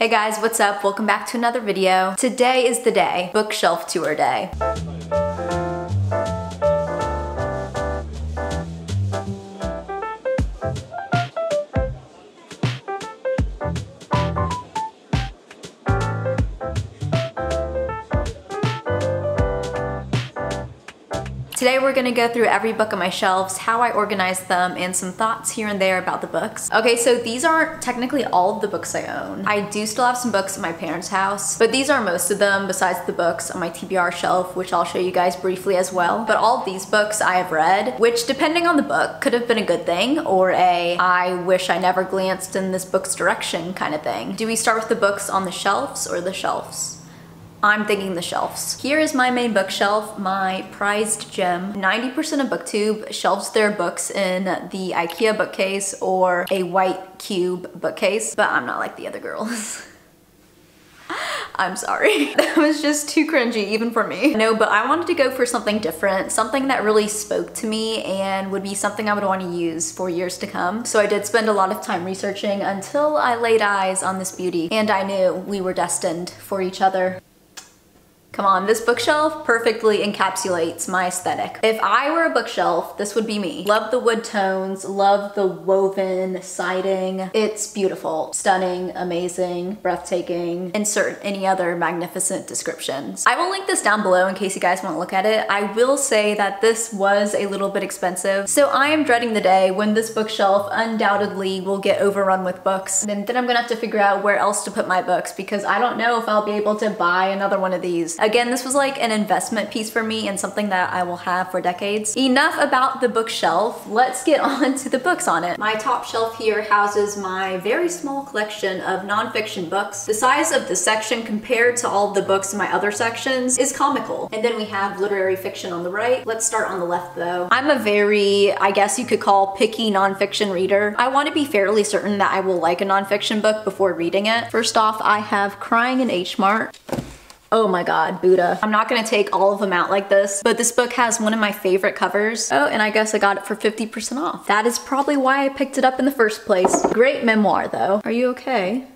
Hey guys, what's up? Welcome back to another video. Today is the day, bookshelf tour day. Today we're gonna go through every book on my shelves, how I organize them, and some thoughts here and there about the books. Okay, so these aren't technically all of the books I own. I do still have some books at my parents' house, but these are most of them besides the books on my TBR shelf, which I'll show you guys briefly as well. But all these books I have read, which depending on the book, could have been a good thing or a I wish I never glanced in this book's direction kind of thing. Do we start with the books on the shelves or the shelves? I'm thinking the shelves. Here is my main bookshelf, my prized gem. 90% of booktube shelves their books in the Ikea bookcase or a white cube bookcase, but I'm not like the other girls. I'm sorry. that was just too cringy even for me. No, but I wanted to go for something different, something that really spoke to me and would be something I would want to use for years to come. So I did spend a lot of time researching until I laid eyes on this beauty and I knew we were destined for each other. Come on, this bookshelf perfectly encapsulates my aesthetic. If I were a bookshelf, this would be me. Love the wood tones, love the woven siding. It's beautiful, stunning, amazing, breathtaking. Insert any other magnificent descriptions. I will link this down below in case you guys want to look at it. I will say that this was a little bit expensive, so I am dreading the day when this bookshelf undoubtedly will get overrun with books. And then I'm gonna have to figure out where else to put my books because I don't know if I'll be able to buy another one of these. Again, this was like an investment piece for me and something that I will have for decades. Enough about the bookshelf, let's get on to the books on it. My top shelf here houses my very small collection of nonfiction books. The size of the section compared to all the books in my other sections is comical. And then we have literary fiction on the right. Let's start on the left though. I'm a very, I guess you could call picky nonfiction reader. I want to be fairly certain that I will like a nonfiction book before reading it. First off, I have Crying in H Mart. Oh my god, Buddha. I'm not gonna take all of them out like this, but this book has one of my favorite covers. Oh, and I guess I got it for 50% off. That is probably why I picked it up in the first place. Great memoir though. Are you okay?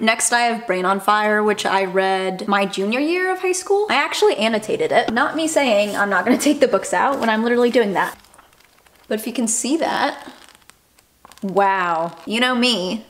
Next I have Brain on Fire, which I read my junior year of high school. I actually annotated it. Not me saying I'm not gonna take the books out when I'm literally doing that. But if you can see that, wow. You know me,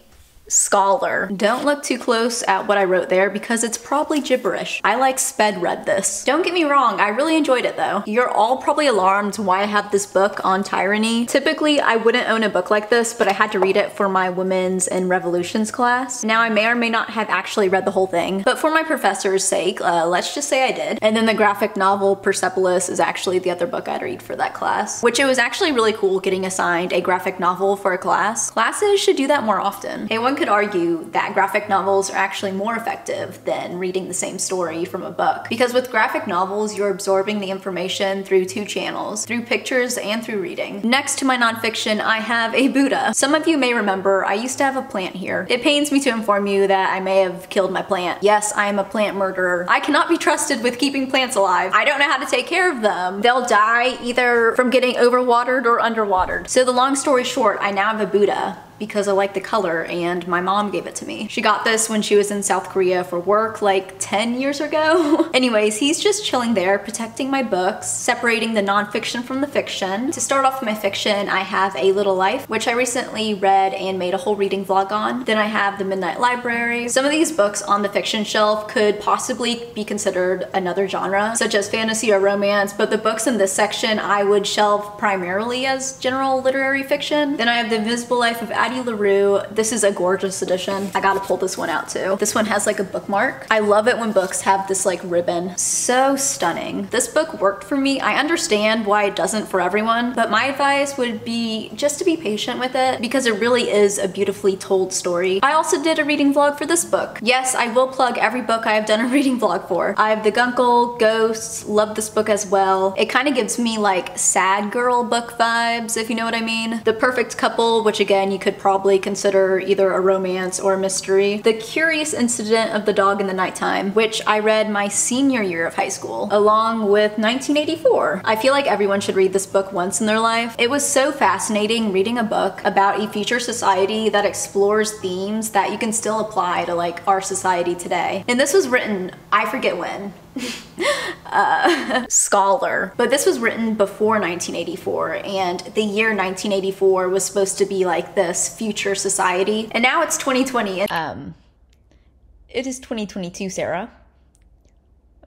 scholar. Don't look too close at what I wrote there because it's probably gibberish. I like sped read this. Don't get me wrong, I really enjoyed it though. You're all probably alarmed why I have this book on tyranny. Typically, I wouldn't own a book like this, but I had to read it for my women's and revolutions class. Now, I may or may not have actually read the whole thing, but for my professor's sake, uh, let's just say I did. And then the graphic novel Persepolis is actually the other book I'd read for that class, which it was actually really cool getting assigned a graphic novel for a class. Classes should do that more often. Hey, could argue that graphic novels are actually more effective than reading the same story from a book. Because with graphic novels, you're absorbing the information through two channels, through pictures and through reading. Next to my nonfiction, I have a Buddha. Some of you may remember I used to have a plant here. It pains me to inform you that I may have killed my plant. Yes, I am a plant murderer. I cannot be trusted with keeping plants alive. I don't know how to take care of them. They'll die either from getting overwatered or underwatered. So the long story short, I now have a Buddha because I like the color and my mom gave it to me. She got this when she was in South Korea for work like 10 years ago. Anyways, he's just chilling there, protecting my books, separating the nonfiction from the fiction. To start off my fiction, I have A Little Life, which I recently read and made a whole reading vlog on. Then I have The Midnight Library. Some of these books on the fiction shelf could possibly be considered another genre, such as fantasy or romance, but the books in this section I would shelve primarily as general literary fiction. Then I have The Invisible Life of Addie LaRue. This is a gorgeous edition. I gotta pull this one out too. This one has like a bookmark. I love it when books have this like ribbon. So stunning. This book worked for me. I understand why it doesn't for everyone, but my advice would be just to be patient with it because it really is a beautifully told story. I also did a reading vlog for this book. Yes, I will plug every book I have done a reading vlog for. I have The Guncle, Ghosts, love this book as well. It kind of gives me like sad girl book vibes, if you know what I mean. The Perfect Couple, which again, you could probably consider either a romance or a mystery. The Curious Incident of the Dog in the Nighttime, which I read my senior year of high school, along with 1984. I feel like everyone should read this book once in their life. It was so fascinating reading a book about a future society that explores themes that you can still apply to like our society today. And this was written, I forget when, scholar. But this was written before 1984, and the year 1984 was supposed to be like this future society. And now it's 2020. Um, it is 2022, Sara.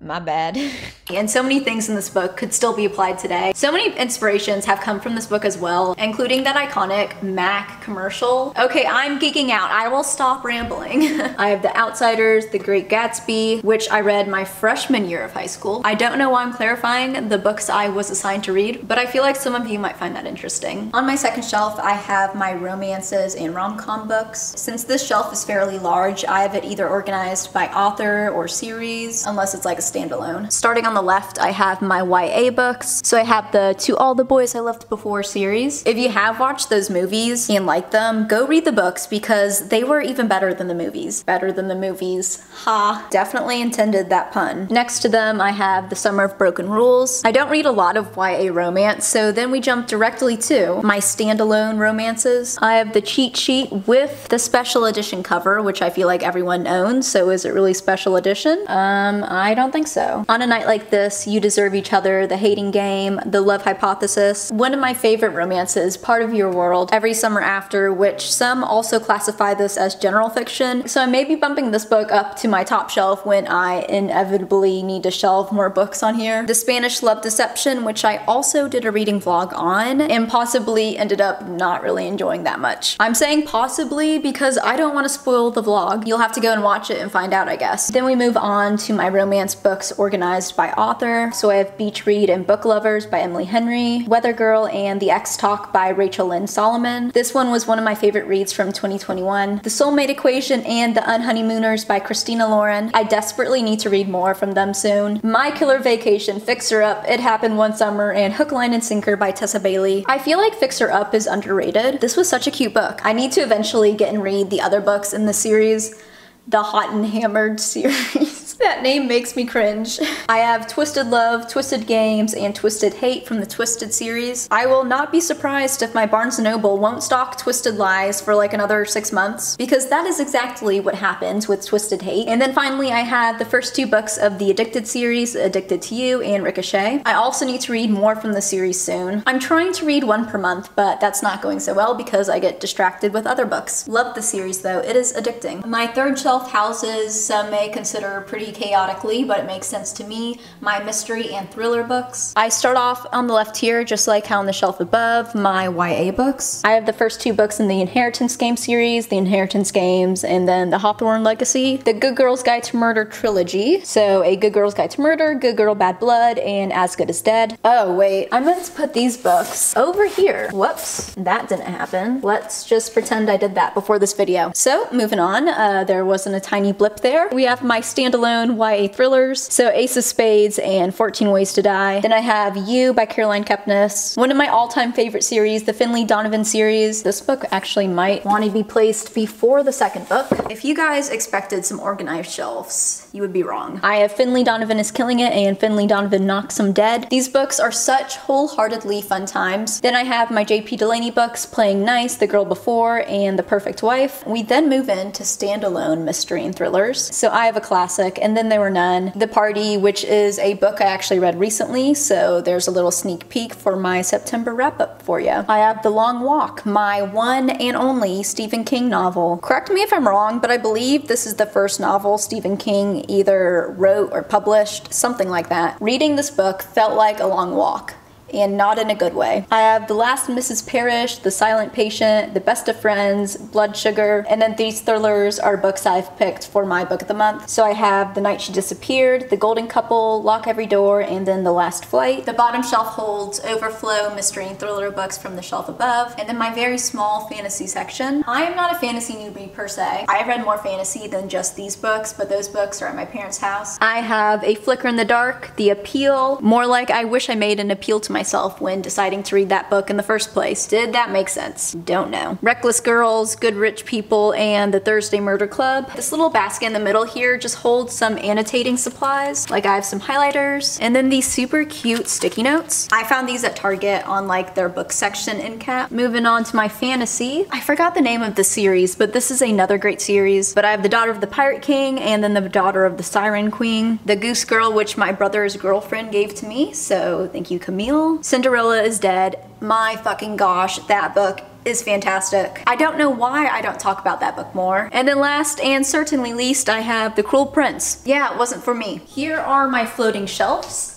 My bad. and so many things in this book could still be applied today. So many inspirations have come from this book as well, including that iconic Mac commercial. Okay, I'm geeking out. I will stop rambling. I have The Outsiders, The Great Gatsby, which I read my freshman year of high school. I don't know why I'm clarifying the books I was assigned to read, but I feel like some of you might find that interesting. On my second shelf, I have my romances and rom-com books. Since this shelf is fairly large, I have it either organized by author or series, unless it's like a standalone. Starting on the left, I have my YA books. So I have the To All the Boys I Loved Before series. If you have watched those movies and liked them, go read the books because they were even better than the movies. Better than the movies. Ha. Definitely intended that pun. Next to them, I have The Summer of Broken Rules. I don't read a lot of YA romance, so then we jump directly to my standalone romances. I have the cheat sheet with the special edition cover, which I feel like everyone owns, so is it really special edition? Um, I don't think so. On a night like this, You Deserve Each Other, The Hating Game, The Love Hypothesis, one of my favorite romances, Part of Your World, Every Summer After, which some also classify this as general fiction. So I may be bumping this book up to my top shelf when I inevitably need to shelve more books on here. The Spanish Love Deception, which I also did a reading vlog on, and possibly ended up not really enjoying that much. I'm saying possibly because I don't want to spoil the vlog. You'll have to go and watch it and find out, I guess. Then we move on to my romance books organized by author. So I have Beach Read and Book Lovers by Emily Henry, Weather Girl and The Ex Talk by Rachel Lynn Solomon. This one was one of my favorite reads from 2021. The Soulmate Equation and The Unhoneymooners by Christina Lauren. I desperately need to read more from them soon. My Killer Vacation, Fixer Up, It Happened One Summer, and Hook, Line, and Sinker by Tessa Bailey. I feel like Fixer Up is underrated. This was such a cute book. I need to eventually get and read the other books in the series the Hot and Hammered series. That name makes me cringe. I have Twisted Love, Twisted Games, and Twisted Hate from the Twisted series. I will not be surprised if my Barnes & Noble won't stock Twisted Lies for like another six months, because that is exactly what happens with Twisted Hate. And then finally I have the first two books of the Addicted series, Addicted to You and Ricochet. I also need to read more from the series soon. I'm trying to read one per month, but that's not going so well because I get distracted with other books. Love the series though, it is addicting. My third shelf houses some may consider pretty chaotically, but it makes sense to me, my mystery and thriller books. I start off on the left here, just like how on the shelf above, my YA books. I have the first two books in the Inheritance Game series, the Inheritance Games, and then the Hawthorne Legacy, the Good Girl's Guide to Murder trilogy. So a Good Girl's Guide to Murder, Good Girl Bad Blood, and As Good as Dead. Oh wait, I meant to put these books over here. Whoops, that didn't happen. Let's just pretend I did that before this video. So moving on, uh, there wasn't a tiny blip there. We have my standalone YA thrillers, so Ace of Spades and 14 Ways to Die. Then I have You by Caroline Kepnes, one of my all-time favorite series, the Finley Donovan series. This book actually might want to be placed before the second book. If you guys expected some organized shelves, you would be wrong. I have Finley Donovan is Killing It and Finley Donovan Knocks 'em Dead. These books are such wholeheartedly fun times. Then I have my J.P. Delaney books, Playing Nice, The Girl Before, and The Perfect Wife. We then move into standalone mystery and thrillers. So I have a classic, and then there were none. The Party, which is a book I actually read recently, so there's a little sneak peek for my September wrap up for you. I have The Long Walk, my one and only Stephen King novel. Correct me if I'm wrong, but I believe this is the first novel Stephen King either wrote or published, something like that. Reading this book felt like a long walk and not in a good way. I have The Last Mrs. Parrish, The Silent Patient, The Best of Friends, Blood Sugar, and then these thrillers are books I've picked for my book of the month. So I have The Night She Disappeared, The Golden Couple, Lock Every Door, and then The Last Flight. The bottom shelf holds Overflow, mystery and thriller books from the shelf above, and then my very small fantasy section. I am not a fantasy newbie per se. I read more fantasy than just these books, but those books are at my parents' house. I have A Flicker in the Dark, The Appeal, more like I wish I made an appeal to myself when deciding to read that book in the first place. Did that make sense? Don't know. Reckless Girls, Good Rich People, and The Thursday Murder Club. This little basket in the middle here just holds some annotating supplies. Like I have some highlighters and then these super cute sticky notes. I found these at Target on like their book section in cap. Moving on to my fantasy. I forgot the name of the series, but this is another great series. But I have The Daughter of the Pirate King and then The Daughter of the Siren Queen. The Goose Girl, which my brother's girlfriend gave to me. So thank you, Camille. Cinderella is Dead. My fucking gosh, that book is fantastic. I don't know why I don't talk about that book more. And then last and certainly least, I have The Cruel Prince. Yeah, it wasn't for me. Here are my floating shelves.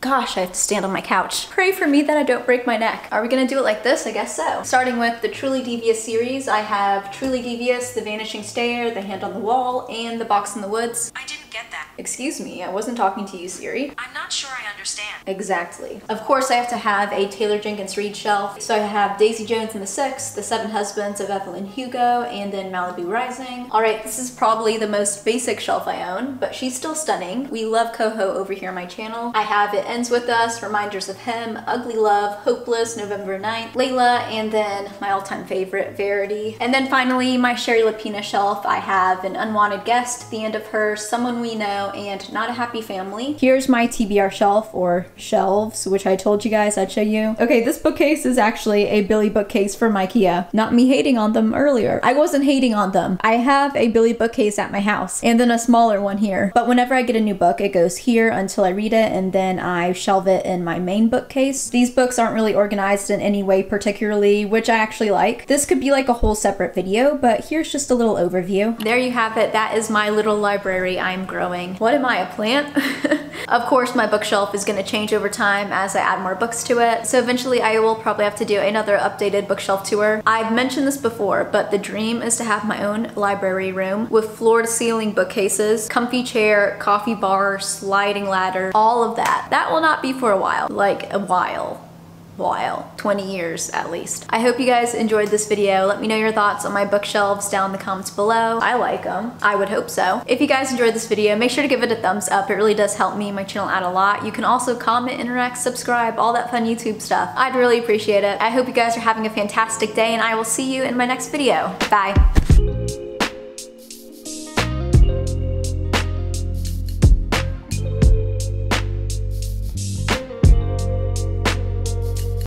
Gosh, I have to stand on my couch. Pray for me that I don't break my neck. Are we gonna do it like this? I guess so. Starting with the Truly Devious series, I have Truly Devious, The Vanishing Stair, The Hand on the Wall, and The Box in the Woods. I didn't. Excuse me, I wasn't talking to you, Siri. I'm not sure I understand. Exactly. Of course, I have to have a Taylor Jenkins Reid shelf. So I have Daisy Jones and the Six, The Seven Husbands of Evelyn Hugo, and then Malibu Rising. All right, this is probably the most basic shelf I own, but she's still stunning. We love Coho over here on my channel. I have It Ends With Us, Reminders of Him, Ugly Love, Hopeless, November 9th, Layla, and then my all-time favorite, Verity. And then finally, my Shari Lapena shelf, I have An Unwanted Guest, The End of Her, Someone We Know, and Not a Happy Family. Here's my TBR shelf, or shelves, which I told you guys I'd show you. Okay, this bookcase is actually a Billy bookcase from Ikea. Not me hating on them earlier. I wasn't hating on them. I have a Billy bookcase at my house, and then a smaller one here. But whenever I get a new book, it goes here until I read it, and then I shelve it in my main bookcase. These books aren't really organized in any way particularly, which I actually like. This could be like a whole separate video, but here's just a little overview. There you have it. That is my little library I'm growing. What am I, a plant? of course, my bookshelf is gonna change over time as I add more books to it. So eventually I will probably have to do another updated bookshelf tour. I've mentioned this before, but the dream is to have my own library room with floor to ceiling bookcases, comfy chair, coffee bar, sliding ladder, all of that. That will not be for a while, like a while while 20 years at least. I hope you guys enjoyed this video. Let me know your thoughts on my bookshelves down in the comments below. I like them i would hope so. If you guys enjoyed this video make sure to give it a thumbs up. It really does help me my channel out a lot. You can also comment interact subscribe all that fun youtube stuff. I'd really appreciate it. I hope you guys are having a fantastic day and i will see you in my next video. Bye